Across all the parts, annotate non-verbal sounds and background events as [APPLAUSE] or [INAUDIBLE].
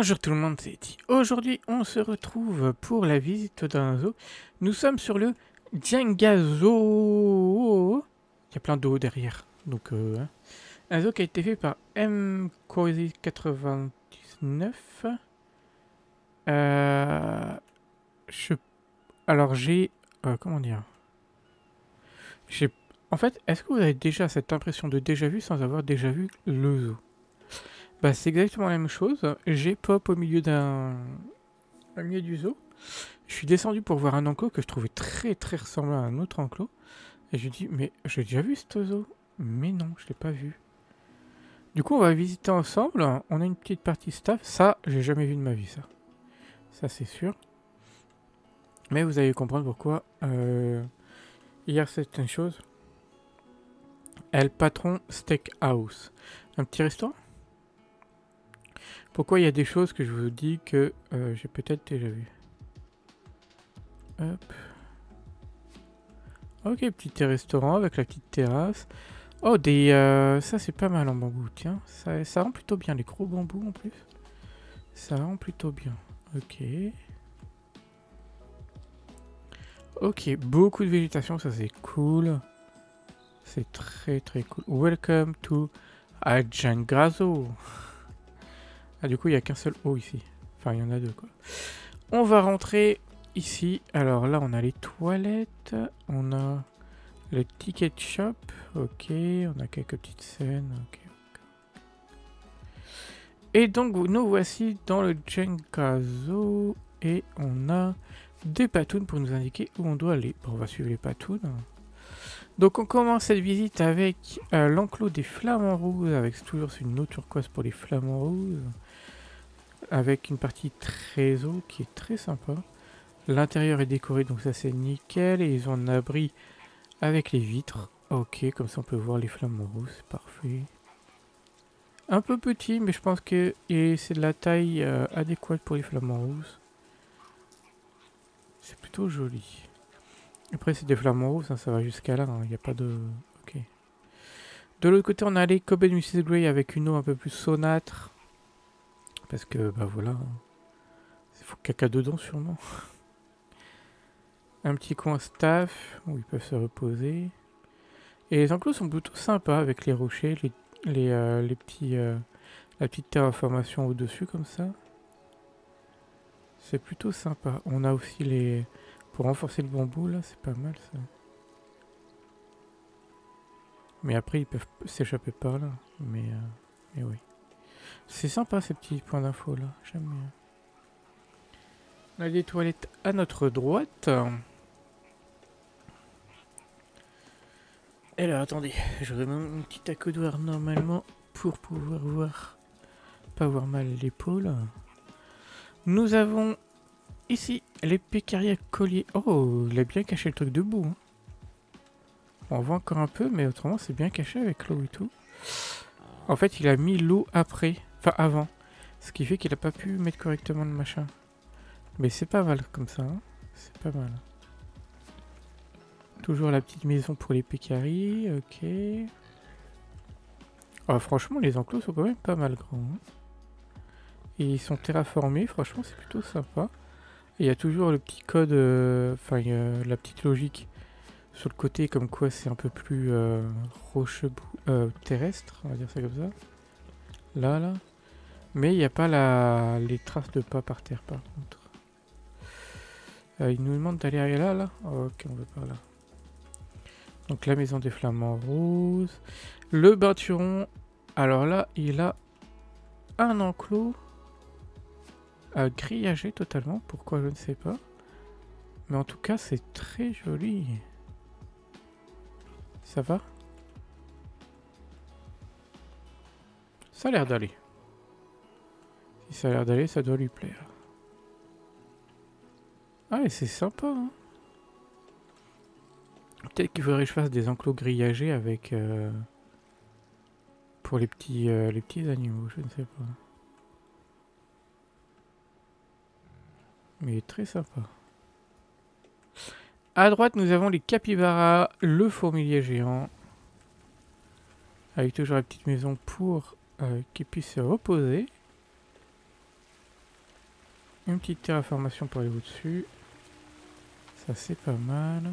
Bonjour tout le monde, c'est Eti. Aujourd'hui, on se retrouve pour la visite d'un zoo. Nous sommes sur le Jenga Zoo. Il y a plein d'eau derrière. Donc, euh, hein. un zoo qui a été fait par M. Cozy 99. Euh, alors, j'ai. euh, comment dire? En fait, est-ce que vous avez déjà cette impression de déjà vu sans avoir déjà vu le zoo? Bah, c'est exactement la même chose. J'ai pop au milieu d'un. au milieu du zoo. Je suis descendu pour voir un enclos que je trouvais très très ressemblant à un autre enclos. Et je dis, mais j'ai déjà vu ce zoo Mais non, je l'ai pas vu. Du coup, on va visiter ensemble. On a une petite partie staff. Ça, j'ai jamais vu de ma vie, ça. Ça, c'est sûr. Mais vous allez comprendre pourquoi. Euh, y a certaines choses. El Patron Steakhouse. Un petit restaurant? Pourquoi il y a des choses que je vous dis que euh, j'ai peut-être déjà vu Hop. Ok, petit restaurant avec la petite terrasse. Oh, des... euh, ça, c'est pas mal en bambou, tiens. Ça, ça rend plutôt bien, les gros bambous en plus. Ça rend plutôt bien. Ok. Ok, beaucoup de végétation, ça c'est cool. C'est très très cool. Welcome to Ajangrazo. Ah, du coup, il n'y a qu'un seul O ici. Enfin, il y en a deux, quoi. On va rentrer ici. Alors là, on a les toilettes. On a le ticket shop. Ok. On a quelques petites scènes. Ok. Et donc, nous voici dans le Jenkazo. Et on a des patounes pour nous indiquer où on doit aller. Bon, on va suivre les patounes. Donc on commence cette visite avec euh, l'enclos des flamants rouges, avec toujours une eau turquoise pour les flamants rouges, avec une partie eau qui est très sympa. L'intérieur est décoré, donc ça c'est nickel, et ils ont un abri avec les vitres. Ok, comme ça on peut voir les flamants rouges, c'est parfait. Un peu petit, mais je pense que c'est de la taille euh, adéquate pour les flamants rouges. C'est plutôt joli. Après, c'est des flamants roses, hein, ça va jusqu'à là, il n'y a pas de... Ok. De l'autre côté, on a les Kobe Mrs. Grey avec une eau un peu plus saunâtre. Parce que, bah voilà. Il faut caca dedans, sûrement. un petit coin staff, où ils peuvent se reposer. Et les enclos sont plutôt sympas, avec les rochers, les, les, euh, les petits... Euh, la petite terraformation au-dessus, comme ça. C'est plutôt sympa. On a aussi les... Pour renforcer le bambou, là, c'est pas mal ça. Mais après, ils peuvent s'échapper par là. Mais, euh, mais oui. C'est sympa ces petits points d'info là. J'aime bien. On a des toilettes à notre droite. Et là, attendez. J'aurais même une petite accoudoir normalement pour pouvoir voir. Pas voir mal l'épaule. Nous avons Ici, les pécariers colliers. Oh, il a bien caché le truc debout. Hein. On voit encore un peu, mais autrement, c'est bien caché avec l'eau et tout. En fait, il a mis l'eau après. Enfin, avant. Ce qui fait qu'il a pas pu mettre correctement le machin. Mais c'est pas mal comme ça. Hein. C'est pas mal. Toujours la petite maison pour les pécaries. Ok. Oh, franchement, les enclos sont quand même pas mal grands. Hein. Et ils sont terraformés. Franchement, c'est plutôt sympa. Il y a toujours le petit code, euh, enfin la petite logique sur le côté comme quoi c'est un peu plus euh, rocheux euh, terrestre, on va dire ça comme ça. Là, là. Mais il n'y a pas la, les traces de pas par terre par contre. il nous demande d'aller là, là. ok, on veut pas là. Donc la maison des flamants roses. Le bâturon. Alors là, il a un enclos à grillagé totalement. Pourquoi je ne sais pas. Mais en tout cas, c'est très joli. Ça va? Ça a l'air d'aller. Si ça a l'air d'aller, ça doit lui plaire. Ah, et c'est sympa. Hein Peut-être qu'il faudrait que je fasse des enclos grillagés avec... Euh, pour les petits, euh, les petits animaux, je ne sais pas. Mais très sympa. À droite, nous avons les capybaras, le fourmilier géant. Avec toujours la petite maison pour euh, qu'ils puissent se reposer. une petite terraformation pour aller au-dessus. Ça c'est pas mal.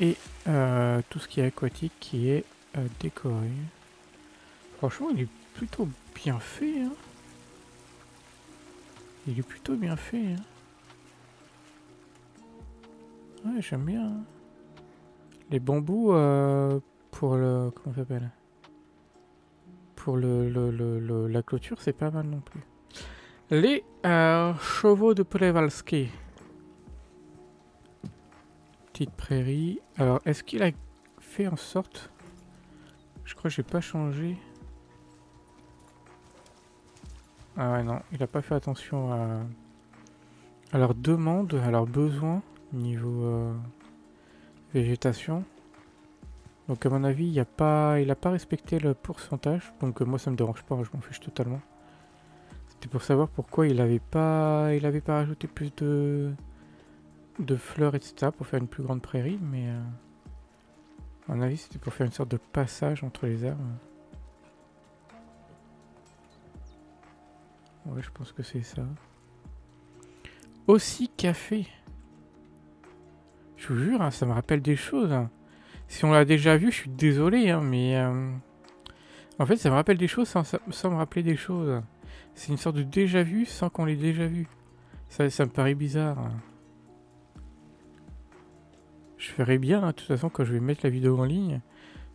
Et euh, tout ce qui est aquatique qui est euh, décoré. Franchement, il est plutôt bien fait. Hein. Il est plutôt bien fait. Hein. Ouais, j'aime bien. Hein. Les bambous euh, pour le... Comment s'appelle? Pour le, la clôture, c'est pas mal non plus. Les chevaux de Prevalski prairie. Alors, est-ce qu'il a fait en sorte... Je crois que j'ai pas changé. Ah ouais, non, il a pas fait attention à, à leurs demandes, à leurs besoins niveau euh, végétation. Donc à mon avis, il a pas, il a pas respecté le pourcentage. Donc euh, moi, ça me dérange pas, je m'en fiche totalement. C'était pour savoir pourquoi il avait pas, il avait pas rajouté plus de de fleurs, etc. pour faire une plus grande prairie, mais euh, à mon avis c'était pour faire une sorte de passage entre les arbres. Ouais, je pense que c'est ça. Aussi café. Je vous jure, hein, ça me rappelle des choses. Hein. Si on l'a déjà vu, je suis désolé, hein, mais... Euh, en fait, ça me rappelle des choses sans, me rappeler des choses. C'est une sorte de déjà vu sans qu'on l'ait déjà vu. Ça, ça me paraît bizarre. Je ferai bien, hein, de toute façon, quand je vais mettre la vidéo en ligne,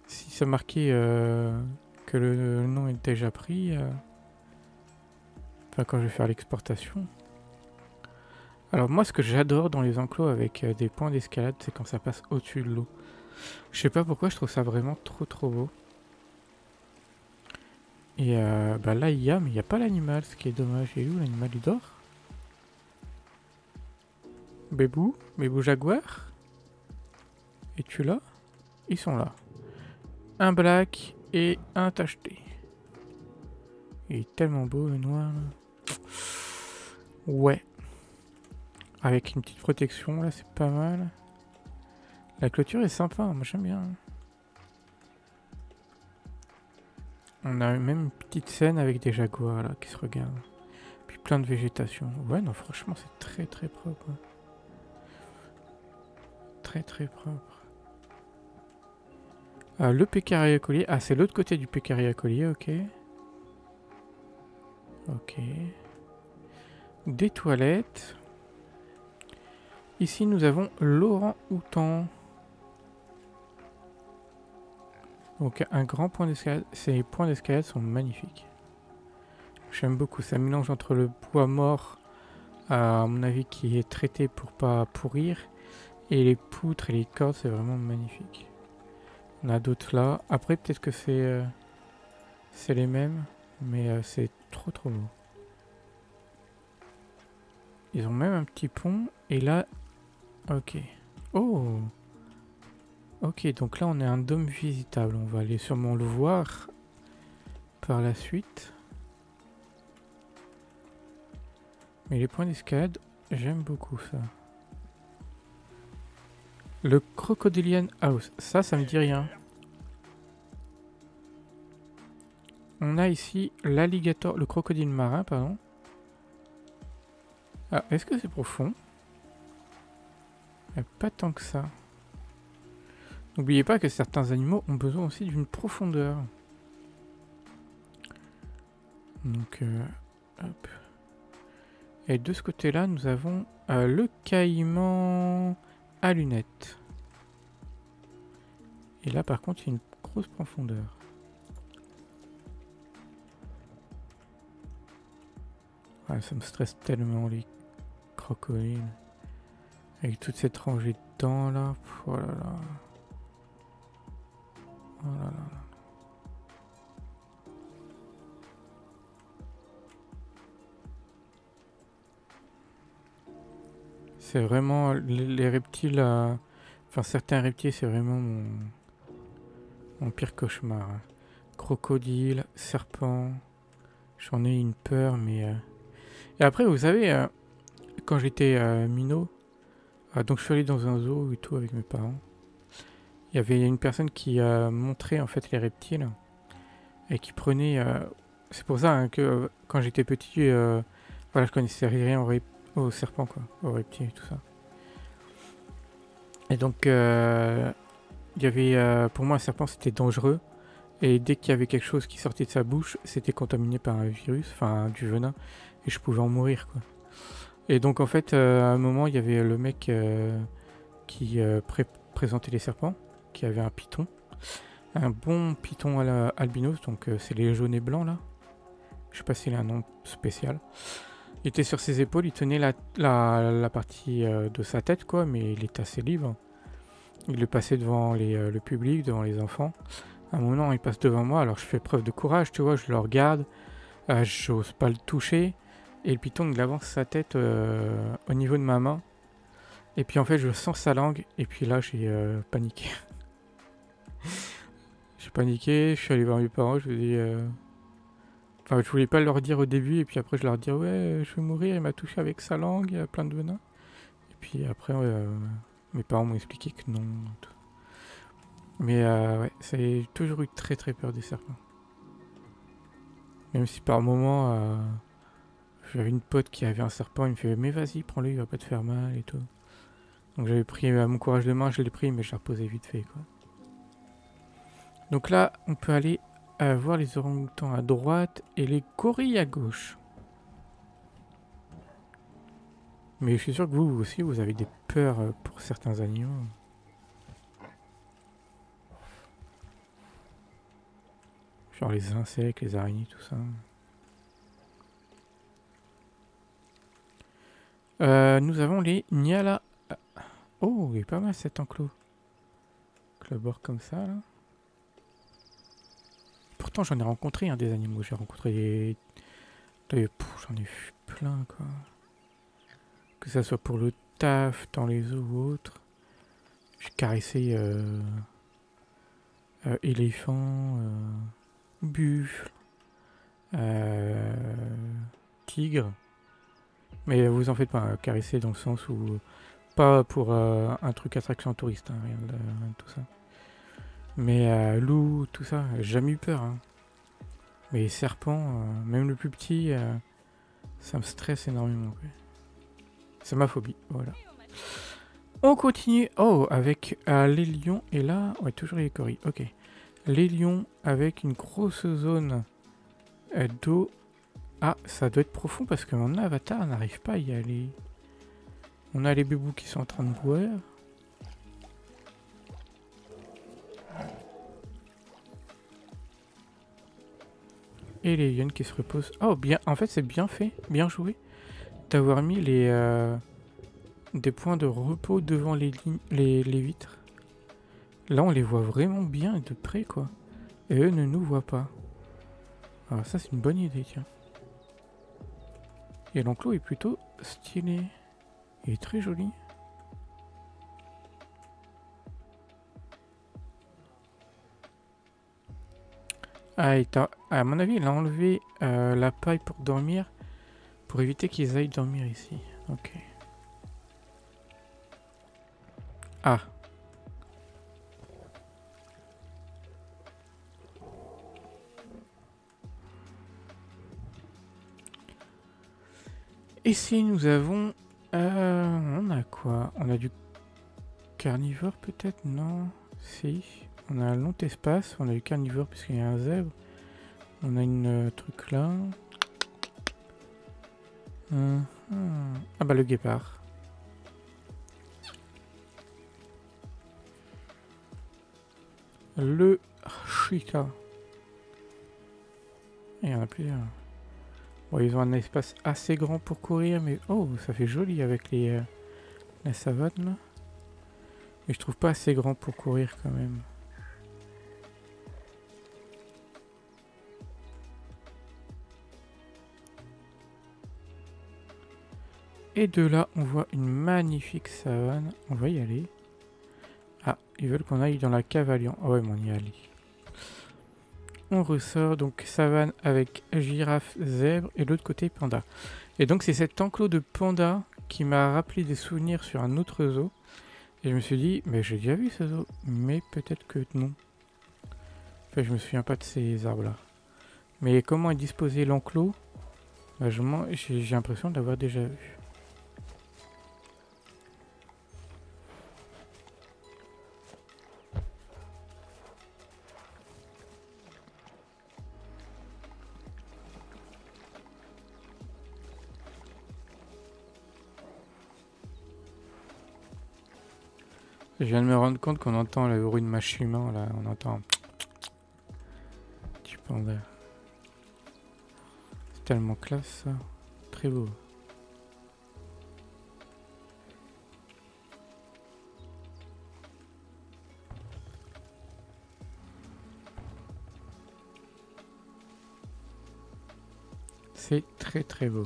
si ça marquait euh, que le, nom est déjà pris, euh, quand je vais faire l'exportation. Alors moi, ce que j'adore dans les enclos avec euh, des points d'escalade, c'est quand ça passe au-dessus de l'eau. Je sais pas pourquoi, je trouve ça vraiment trop trop beau. Et bah là, il y a, mais il n'y a pas l'animal, ce qui est dommage. Et où l'animal, il dort? Bébou? Bébou jaguar? Es-tu là? Ils sont là. Un black et un tacheté. Il est tellement beau le noir. Ouais. Avec une petite protection là, c'est pas mal. La clôture est sympa, moi j'aime bien. On a même une petite scène avec des jaguars là qui se regardent. Puis plein de végétation. Ouais, non, franchement, c'est très très propre. Très très propre. Euh, le pécarier collier. Ah, c'est l'autre côté du pécarier collier, ok. Ok. Des toilettes. Ici, nous avons Laurent Houtan. Donc, un grand point d'escalade. Ces points d'escalade sont magnifiques. J'aime beaucoup. Ça mélange entre le bois mort, à mon avis, qui est traité pour pas pourrir, et les poutres et les cordes, c'est vraiment magnifique. On a d'autres là. Après, peut-être que c'est euh, les mêmes, mais euh, c'est trop trop beau. Ils ont même un petit pont. Et là... Ok. Oh Ok, donc là on est un dôme visitable. On va aller sûrement le voir par la suite. Mais les points d'escalade, j'aime beaucoup ça. Le Crocodilian House. Ça, ça me dit rien. On a ici l'alligator, le crocodile marin, pardon. Ah, est-ce que c'est profond? Pas tant que ça. N'oubliez pas que certains animaux ont besoin aussi d'une profondeur. Donc, euh. Et de ce côté-là, nous avons euh, le caïman à lunettes. Et là, par contre, il y a une grosse profondeur. ça me stresse tellement les crocodiles. Avec toute cette rangée de dents là. Oh là là. Oh là là. C'est vraiment les, reptiles, enfin certains reptiles, c'est vraiment mon, mon pire cauchemar. Hein. Crocodile, serpent, j'en ai une peur, mais. Euh, et après, vous savez, euh, quand j'étais euh, minot, donc je suis allé dans un zoo et tout avec mes parents. Il y avait une personne qui a montré en fait les reptiles et qui prenait C'est pour ça hein, que euh, quand j'étais petit, euh, voilà, je connaissais rien au, au serpent, quoi, au reptile et tout ça. Et donc, euh, il y avait, pour moi, un serpent, c'était dangereux. Et dès qu'il y avait quelque chose qui sortait de sa bouche, c'était contaminé par un virus, enfin du venin, et je pouvais en mourir, quoi. Et donc, en fait, à un moment, il y avait le mec qui présentait les serpents, qui avait un python. Un bon python albinos, donc c'est les jaunes et blancs là. Je sais pas s'il a un nom spécial. Il était sur ses épaules, il tenait la, partie euh, de sa tête, quoi, mais il est assez libre. Il le passait devant les, euh, le public, devant les enfants. À un moment, il passe devant moi, alors je fais preuve de courage, tu vois, je le regarde, euh, j'ose pas le toucher, et le python, il avance sa tête au niveau de ma main. Et puis en fait, je sens sa langue, et puis là, j'ai paniqué. [LAUGHS] j'ai paniqué, je suis allé voir mes parents, je lui ai dit Enfin, je voulais pas leur dire au début, et puis après je leur dis ouais, je vais mourir, il m'a touché avec sa langue, il y a plein de venin. Et puis après, euh, mes parents m'ont expliqué que non. Mais euh, ouais, j'ai toujours eu très très peur des serpents. Même si par moment, euh, j'avais une pote qui avait un serpent, il me fait mais vas-y, prends-le, il va pas te faire mal et tout. Donc j'avais pris mon courage de main, je l'ai pris, mais je l'ai reposé vite fait quoi. Donc là, on peut aller à voir les orang-outans à droite et les gorilles à gauche. Mais je suis sûr que vous aussi, vous avez des peurs euh, pour certains animaux. Genre les insectes, les araignées, tout ça. Euh, nous avons les Niala. Oh, il est pas mal cet enclos. Le bord comme ça, là j'en ai rencontré hein, des animaux. J'ai rencontré des... J'en ai vu plein, quoi. Que ça soit pour le taf, dans les eaux ou autre. J'ai caressé euh, euh, éléphant, euh, buffle, tigre. Mais vous en faites pas, caresser dans le sens où... Pas pour un truc attraction touriste, hein, rien de tout ça. Mais euh, loup, tout ça, jamais eu peur. Hein. Mais euh, même le plus petit, euh, ça me stresse énormément. C'est ma phobie, voilà. On continue. Oh, avec les lions. Et là, ouais, toujours les coris. Ok. Les lions avec une grosse zone d'eau. Ah, ça doit être profond parce que mon avatar n'arrive pas à y aller. On a les bébous qui sont en train de boire. Et les hyènes qui se reposent. Oh, bien. En fait, c'est bien fait. Bien joué. D'avoir mis les... Euh, des points de repos devant les, les, vitres. Là, on les voit vraiment bien de près, quoi. Et eux ne nous voient pas. Alors ah, ça, c'est une bonne idée, tiens. Et l'enclos est plutôt stylé. Il est très joli. Ah, à mon avis, il a enlevé euh, la paille pour dormir, pour éviter qu'ils aillent dormir ici. Ok. Ah. Ici, nous avons... Euh, on a quoi? On a du carnivore peut-être? Non Si. On a un long espace, on a du carnivore puisqu'il y a un zèbre. On a une euh, truc là. Hum. Ah bah le guépard. Le Chica. Il y en a plusieurs. Bon, ils ont un espace assez grand pour courir, mais oh, ça fait joli avec les euh, la savane là. Mais je trouve pas assez grand pour courir quand même. Et de là, on voit une magnifique savane. On va y aller. Ah, ils veulent qu'on aille dans la cavalion. Oh ouais, mais on y aller. On ressort donc savane avec girafe, zèbre et l'autre côté panda. Et donc c'est cet enclos de panda qui m'a rappelé des souvenirs sur un autre zoo. Et je me suis dit, mais j'ai déjà vu ce zoo. Mais peut-être que non. Enfin, je me souviens pas de ces arbres là. Mais comment est disposé l'enclos? Bah, J'ai l'impression de l'avoir déjà vu. Je viens de me rendre compte qu'on entend le bruit de ma chemin là, on entend du panda. C'est tellement classe ça, très beau. C'est très très beau.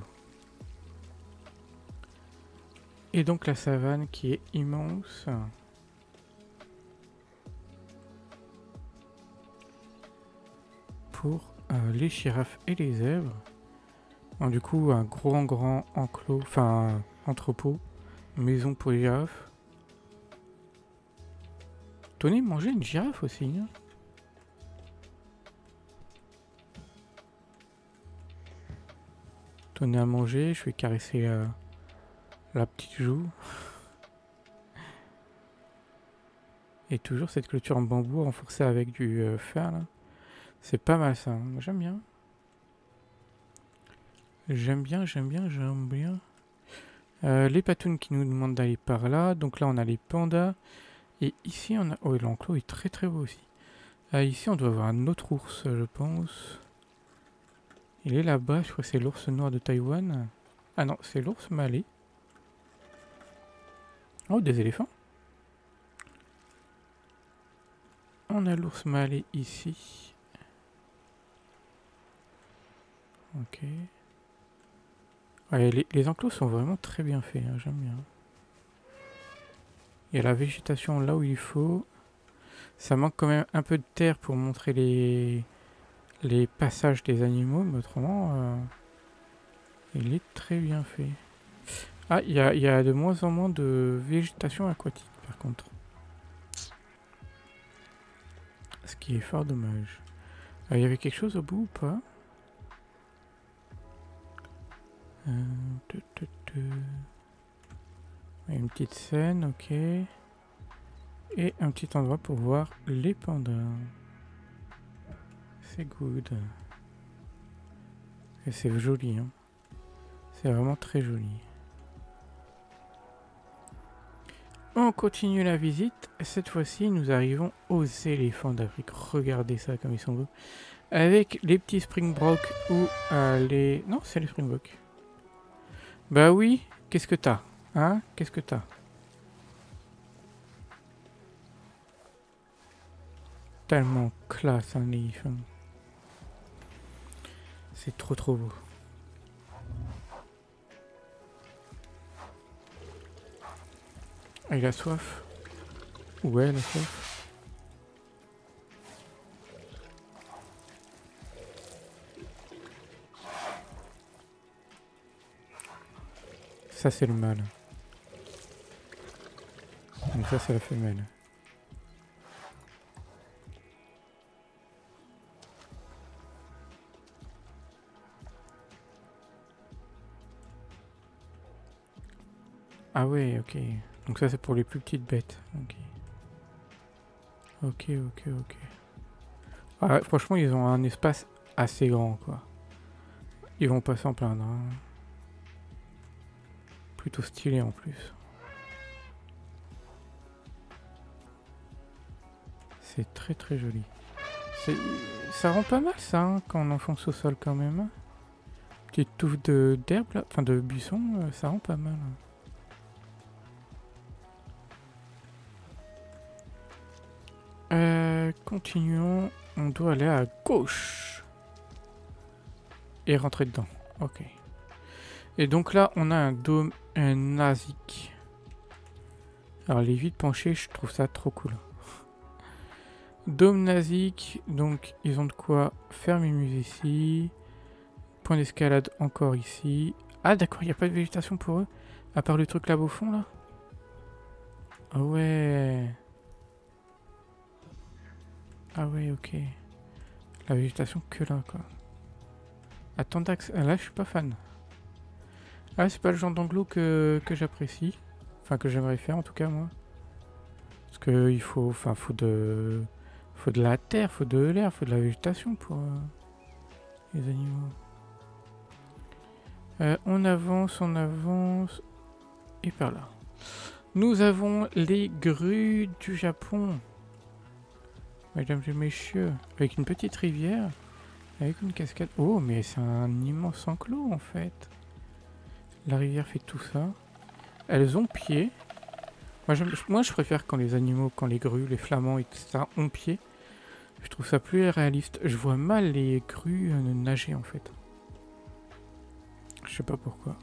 Et donc la savane qui est immense. Pour euh, les girafes et les zèbres. du coup, un grand, grand enclos, enfin, entrepôt, maison pour les girafes. Tenez, manger une girafe aussi. Hein. À manger, je vais caresser euh, la petite joue. [LAUGHS] Et toujours cette clôture en bambou renforcée avec du euh, fer là. C'est pas mal ça. J'aime bien. J'aime bien, j'aime bien, j'aime bien. Euh, les patounes qui nous demandent d'aller par là. Donc là, on a les pandas. Et ici, on a... Oh, l'enclos est très très beau aussi. Euh, ici, on doit avoir un autre ours, je pense. Il est là-bas. Je crois que c'est l'ours noir de Taïwan. Ah non, c'est l'ours malais. Oh, des éléphants. On a l'ours malais ici. Ok. les, enclos sont vraiment très bien faits, hein, j'aime bien. Il y a la végétation là où il faut. Ça manque quand même un peu de terre pour montrer les, les passages des animaux, mais autrement, euh, il est très bien fait. Ah, il y a, y a de moins en moins de végétation aquatique, par contre. Ce qui est fort dommage. Euh, il y avait quelque chose au bout ou pas? Une petite scène, ok. Et un petit endroit pour voir les pandas. C'est good. Et c'est joli. Hein. C'est vraiment très joli. On continue la visite. Cette fois-ci, nous arrivons aux éléphants d'Afrique. Regardez ça comme ils sont beaux. Avec les petits springboks ou euh, les... Non, c'est les springboks. Bah oui, qu'est-ce que t'as Hein Qu'est-ce que t'as? Tellement classe un livre. C'est trop trop beau. Il a soif? Ouais, a soif? Ça, c'est le mâle. Et ça, c'est la femelle. Ah ouais, ok. Donc ça, c'est pour les plus petites bêtes. Ok. Ok, ok, ok. Ah, franchement, ils ont un espace assez grand, quoi. Ils vont pas s'en plaindre. Plutôt stylé en plus. C'est très très joli. Ça rend pas mal ça hein, quand on enfonce au sol quand même. Petite touffe d'herbe enfin de buisson, euh, ça rend pas mal. Euh, continuons. On doit aller à gauche. Et rentrer dedans. Ok. Et donc là, on a un dôme nazique. Alors les vides penchées, je trouve ça trop cool. Dôme nazique, donc ils ont de quoi faire mes ici. Point d'escalade encore ici. Ah d'accord, il n'y a pas de végétation pour eux À part le truc là au fond là? Ah ouais Ah ouais, ok. La végétation que là quoi. Attendax, ah, là je suis pas fan. Ah c'est pas le genre d'anglo que, que j'apprécie. Enfin que j'aimerais faire en tout cas moi. Parce que il faut, enfin faut de, faut de la terre, faut de l'air, faut de la végétation pour euh, les animaux. Euh, on avance, on avance. Et par là. Nous avons les grues du Japon. Mesdames et messieurs, avec une petite rivière, avec une cascade. Oh, mais c'est un immense enclos en fait. La rivière fait tout ça. Elles ont pied. Moi je, préfère quand les animaux, quand les grues, les flamands, etc. ont pied. Je trouve ça plus réaliste. Je vois mal les grues euh, nager en fait. Je sais pas pourquoi.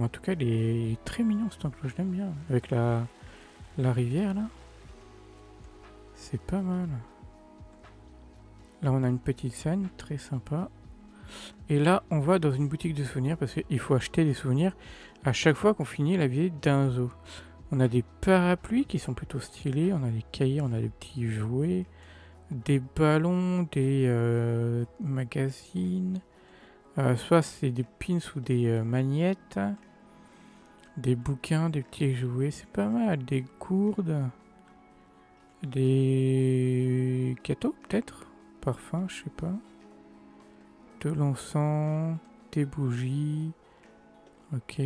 en tout cas, il est très mignon ce temple, je l'aime bien. Avec la, la rivière là. C'est pas mal. Là, on a une petite scène, très sympa. Et là, on va dans une boutique de souvenirs parce qu'il faut acheter des souvenirs à chaque fois qu'on finit la visite d'un zoo. On a des parapluies qui sont plutôt stylés, on a des cahiers, on a des petits jouets, des ballons, des euh, magazines, euh, soit c'est des pins ou des euh, magnettes, des bouquins, des petits jouets, c'est pas mal, des gourdes, des gâteaux peut-être, parfum, je sais pas, de l'encens, des bougies, ok,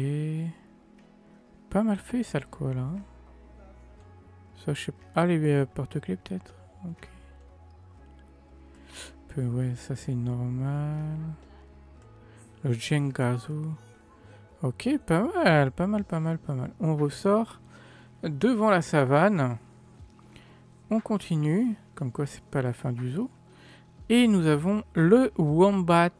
pas mal fait ça le quoi là. Ça je sais pas, ah les euh, porte-clés peut-être, ok. ouais, ça c'est normal. Le Jengazo. Ok, pas mal, pas mal, pas mal, pas mal. On ressort devant la savane. On continue, comme quoi c'est pas la fin du zoo. Et nous avons le Wombat.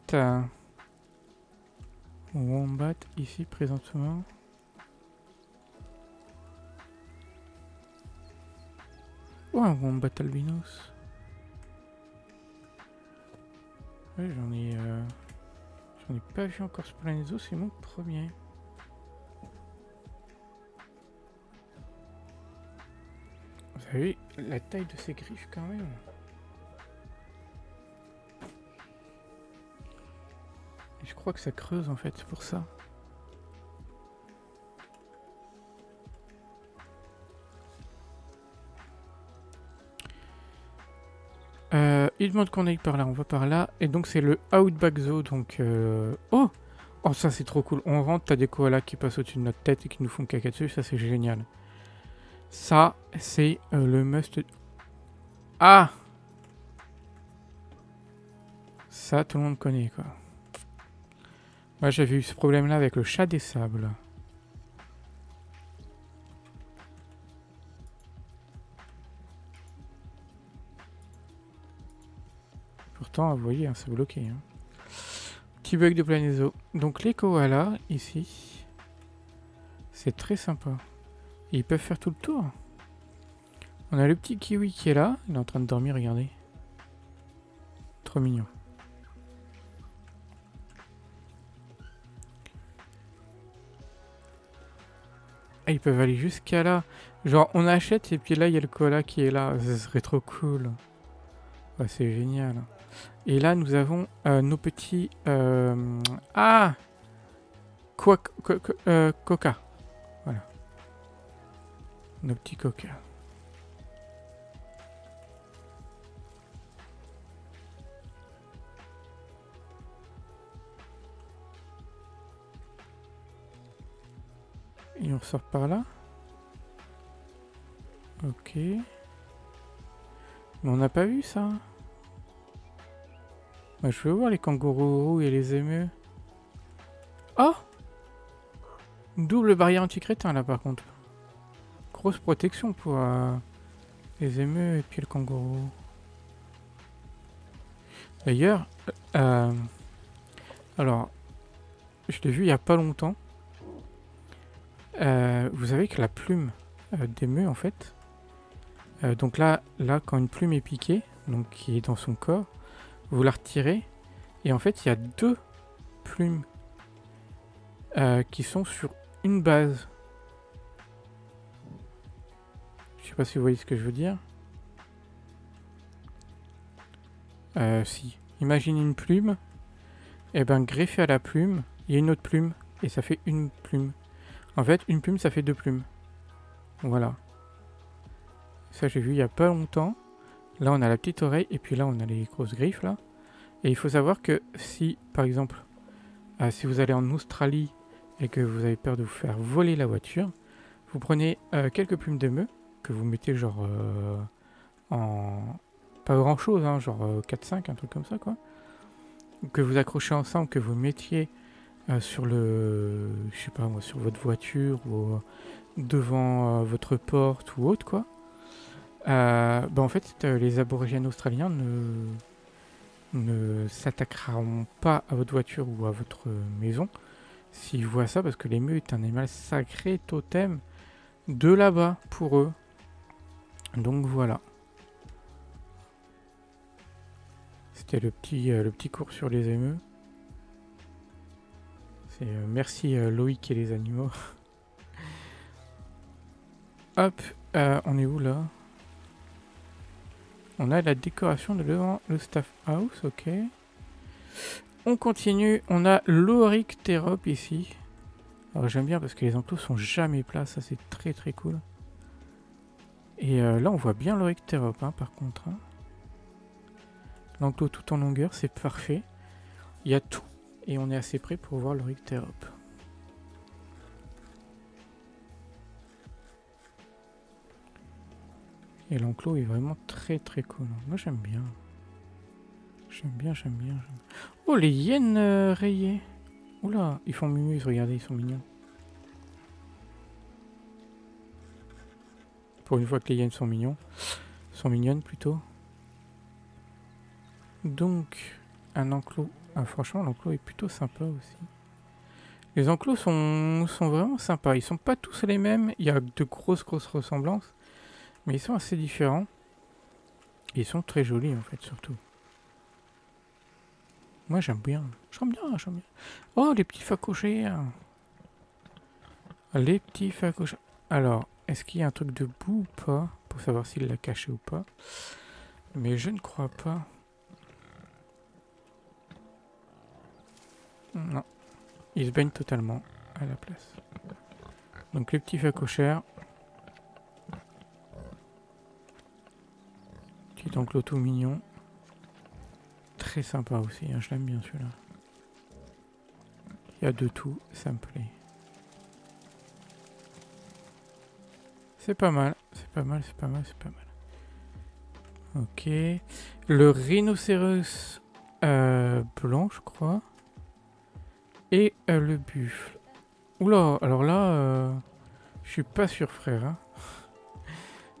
Wombat ici présentement. Oh, un Wombat albinos. J'en ai... Euh, J'en ai pas vu encore ce Planezo, c'est mon premier. Vous savez, la taille de ces griffes quand même. Crois que ça creuse en fait, pour ça. Euh, il demande qu'on aille par là, on va par là. Et donc c'est le Outback Zoo, donc... Euh... Oh Oh ça c'est trop cool. On rentre, t'as des koalas qui passent au-dessus de notre tête et qui nous font caca dessus, ça c'est génial. Ça, c'est euh, le must... Ah Ça, tout le monde connaît, quoi. Moi, j'avais eu ce problème-là avec le chat des sables. Pourtant, vous voyez, hein, c'est bloqué. Hein. Petit bug de Planézo. Donc les koalas, ici, c'est très sympa. ils peuvent faire tout le tour. On a le petit kiwi qui est là. Il est en train de dormir, regardez. Trop mignon. Ah, ils peuvent aller jusqu'à là. Genre, on achète et puis là, il y a le koala qui est là. Ce serait trop cool. c'est génial. Et là, nous avons euh, nos petits... Euh, ah Quoi, euh, Coca. Voilà. Nos petits coca. On ressort par là. Ok. Mais on n'a pas vu ça. Bah, je veux voir les kangourous et les émeus. Oh Double barrière anti-crétin là par contre. Grosse protection pour euh, les émeus et puis le kangourou. D'ailleurs, euh, alors, je l'ai vu il y a pas longtemps. Euh, vous savez que la plume d'émeu en fait, donc là, là quand une plume est piquée, donc qui est dans son corps, vous la retirez, et en fait, il y a deux plumes euh, qui sont sur une base. Je sais pas si vous voyez ce que je veux dire. Euh, si. Imaginez une plume. Et eh ben greffé à la plume, il y a une autre plume. Et ça fait une plume. En fait, une plume, ça fait deux plumes. Voilà. Ça, j'ai vu il y a pas longtemps. Là, on a la petite oreille. Et puis là, on a les grosses griffes, là. Et il faut savoir que si, par exemple, euh, si vous allez en Australie et que vous avez peur de vous faire voler la voiture, vous prenez euh, quelques plumes de meux que vous mettez genre euh, en... Pas grand chose, hein, genre 4-5, un truc comme ça, quoi. Que vous accrochez ensemble, que vous mettiez sur le... Je sais pas moi, sur votre voiture ou devant votre porte ou autre, quoi. bah en fait, les aborigènes australiens ne ne s'attaqueront pas à votre voiture ou à votre maison s'ils voient ça, parce que l'émeu est un animal sacré, totem, de là-bas pour eux. Donc voilà. C'était le petit, euh, le petit cours sur les émeux. Euh, merci euh, Loïc et les animaux. [LAUGHS] Hop, on est où là? On a la décoration de devant le staff house, ok. On continue, on a l'Orictérop ici. Alors j'aime bien parce que les enclos sont jamais plats, ça c'est très très cool. Et euh, là on voit bien l'Orictérop hein, par contre. Hein. L'enclos tout en longueur, c'est parfait. Il y a tout et on est assez près pour voir l'Orictérop. Et l'enclos est vraiment très très cool. Moi j'aime bien. J'aime bien, j'aime bien. Oh les hyènes euh, rayées Oula, ils font mumuse, regardez, ils sont mignons. Pour une fois que les hyènes sont mignons. Sont mignonnes plutôt. Donc, un enclos. Ah, franchement, l'enclos est plutôt sympa aussi. Les enclos sont, sont vraiment sympas. Ils sont pas tous les mêmes. Il y a de grosses, grosses ressemblances. Mais ils sont assez différents. Ils sont très jolis en fait surtout. Moi j'aime bien. J'aime bien, j'aime bien. Oh les petits facochers. Les petits facochers. Alors, est-ce qu'il y a un truc debout ou pas? Pour savoir s'il l'a caché ou pas. Mais je ne crois pas. Non. Il se baigne totalement à la place. Donc les petits facochères. Donc l'auto mignon. Très sympa aussi, hein, je l'aime bien celui-là. Il y a de tout, ça me plaît. C'est pas mal, c'est pas mal, c'est pas mal, c'est pas mal. Ok. Le rhinocéros euh, blanc, je crois. Et euh, le buffle. Oula, alors là, euh, je suis pas sûr, frère. Hein.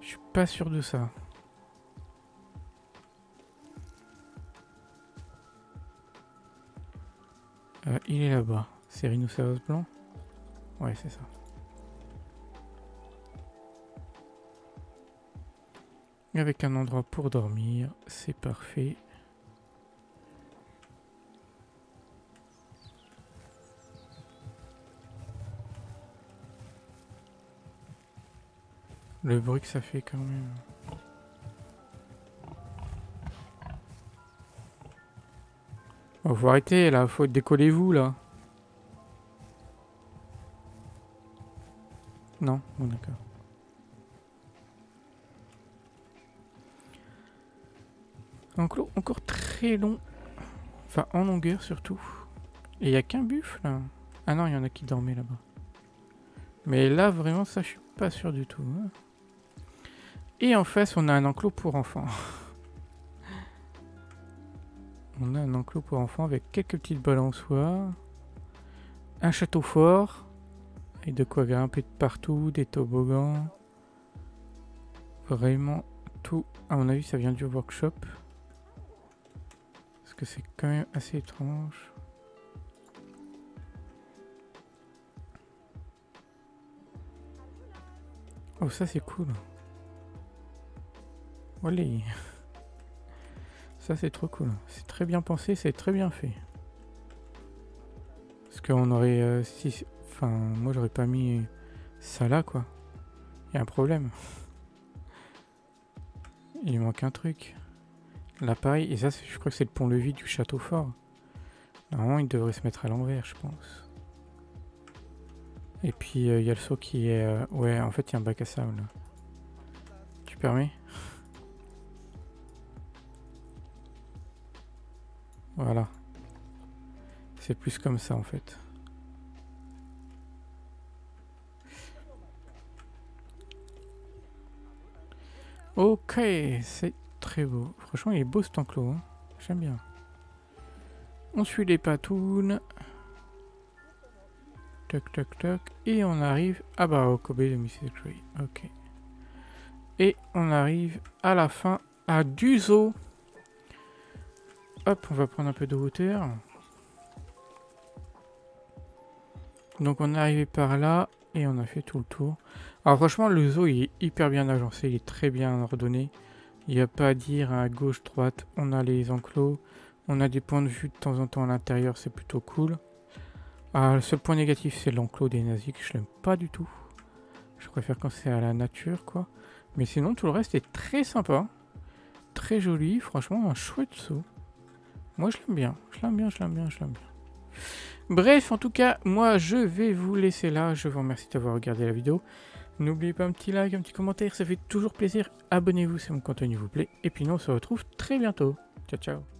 Je suis pas sûr de ça. Euh, il est là-bas. C'est rhinocéros blanc? Ouais, c'est ça. Avec un endroit pour dormir, c'est parfait. Le bruit que ça fait quand même. Oh, faut arrêter là, faut décoller-vous là. Non, bon d'accord. Enclos encore très long. Enfin en longueur surtout. Et il a qu'un buffle là. Ah non, il y en a qui dormaient là-bas. Mais là vraiment ça je suis pas sûr du tout. Hein. Et en face on a un enclos pour enfants. [LAUGHS] On a un enclos pour enfants avec quelques petites balançoires. Un château fort. Et de quoi grimper de partout, des toboggans. Vraiment tout. À mon avis, ça vient du workshop. Parce que c'est quand même assez étrange. Oh, ça c'est cool. Allez. Ça c'est trop cool. C'est très bien pensé, c'est très bien fait. Parce qu'on aurait... Euh, si... Enfin, moi j'aurais pas mis ça là quoi. Il y a un problème. Il manque un truc. l'appareil. Et ça, je crois que c'est le pont-levis du château fort. Normalement, il devrait se mettre à l'envers, je pense. Et puis, euh, il y a le saut qui est... Euh, ouais, en fait, il y a un bac à sable. Tu permets? Voilà. C'est plus comme ça, en fait. Ok, c'est très beau. Franchement, il est beau cet enclos. Hein. J'aime bien. On suit les patounes. Toc, toc, toc. Et on arrive... Ah bah, au Kobe de Mrs. Gray. Ok. Et on arrive à la fin à Duzo. Hop, on va prendre un peu de hauteur. Donc on est arrivé par là et on a fait tout le tour. Alors franchement, le zoo il est hyper bien agencé, il est très bien ordonné. Il n'y a pas à dire à gauche, droite, on a les enclos. On a des points de vue de temps en temps à l'intérieur, c'est plutôt cool. Ah, le seul point négatif, c'est l'enclos des nazis, que je l'aime pas du tout. Je préfère quand c'est à la nature, quoi. Mais sinon, tout le reste est très sympa. Très joli, franchement, un chouette saut. Moi, je l'aime bien. Je l'aime bien, je l'aime bien, je l'aime bien. Bref, en tout cas, moi, je vais vous laisser là. Je vous remercie d'avoir regardé la vidéo. N'oubliez pas un petit like, un petit commentaire, ça fait toujours plaisir. Abonnez-vous si mon contenu vous plaît. Et puis nous, on se retrouve très bientôt. Ciao, ciao.